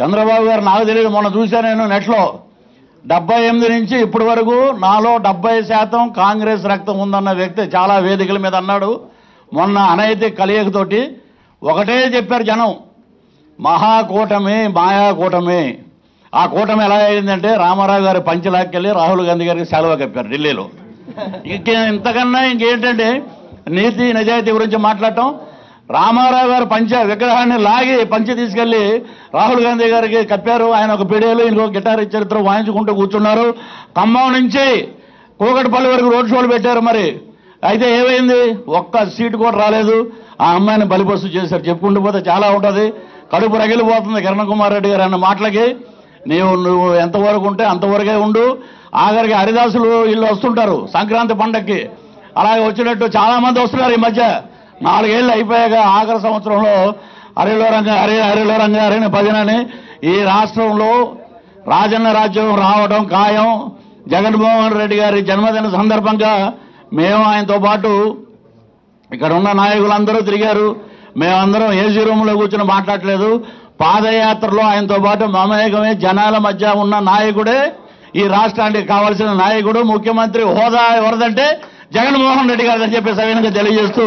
చంద్రబాబు గారు నాకు తెలియదు మొన్న చూశాను నేను నెట్లో. డెబ్బై ఎనిమిది నుంచి ఇప్పటి వరకు నాలో డెబ్బై శాతం కాంగ్రెస్ రక్తం ఉందన్న వ్యక్తి చాలా వేదికల మీద అన్నాడు. మొన్న అనైతిక కలియకతోటి ఒకటే చెప్పారు జనం మహాకూటమి మాయా కూటమి ఆ కూటమి ఎలా అయిందంటే రామారావు గారి పంచలాక్కెళ్ళి రాహుల్ గాంధీ గారికి సెలవు కప్పారు ఢిల్లీలో. ఇంకే ఇంతకన్నా ఇంకేంటంటే నీతి నిజాయితీ గురించి మాట్లాడటం రామారావు గారు పంచ విగ్రహాన్ని లాగి పంచి తీసుకెళ్ళి రాహుల్ గాంధీ గారికి కప్పారు. ఆయన ఒక పిడియలు ఇంకో గిటార్ చరిత్ర వాయించుకుంటూ కూర్చున్నారు. ఖమ్మం నుంచి కూకటిపల్లి వరకు రోడ్ షోలు పెట్టారు మరి. అయితే ఏమైంది? ఒక్క సీటు కూడా రాలేదు. ఆ అమ్మాయిని బలిపస్తు చేశారు. చెప్పుకుంటూ పోతే చాలా ఉంటుంది. కడుపు రగిలిపోతుంది కిరణ్ కుమార్ రెడ్డి గారు అన్న మాటలకి. నీవు నువ్వు ఎంతవరకు ఉంటే అంతవరకే ఉండు. ఆఖరికి హరిదాసులు వీళ్ళు వస్తుంటారు సంక్రాంతి పండక్కి. అలాగే వచ్చినట్టు చాలామంది వస్తున్నారు ఈ మధ్య. నాలుగేళ్ళు అయిపోయాక ఆఖరి సంవత్సరంలో అరేలో రంగ అరే అరేలో రంగ అరేని భజనని ఈ రాష్ట్రంలో రాజన్న రాజ్యం రావడం ఖాయం. జగన్మోహన్ రెడ్డి గారి జన్మదిన సందర్భంగా మేము ఆయనతో పాటు ఇక్కడ ఉన్న నాయకులందరూ తిరిగారు. మేమందరం ఏసీ రూమ్లో కూర్చొని మాట్లాడలేదు. పాదయాత్రలో ఆయనతో పాటు మమేకమే జనాల మధ్య ఉన్న నాయకుడే ఈ రాష్ట్రానికి కావాల్సిన నాయకుడు ముఖ్యమంత్రి హోదా ఎవరిదంటే జగన్మోహన్ రెడ్డి గారు అని చెప్పి సవినంగా తెలియజేస్తూ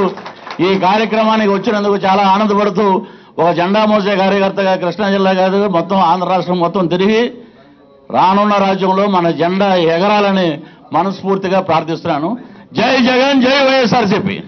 ఈ కార్యక్రమానికి వచ్చినందుకు చాలా ఆనందపడుతూ ఒక జెండా మోసే కార్యకర్తగా కృష్ణా జిల్లా కాదు మొత్తం ఆంధ్ర రాష్ట్రం మొత్తం తిరిగి రానున్న రాజ్యంలో మన జెండా ఎగరాలని మనస్ఫూర్తిగా ప్రార్థిస్తున్నాను. జై జగన్ జై వైఎస్ఆర్సీపీ.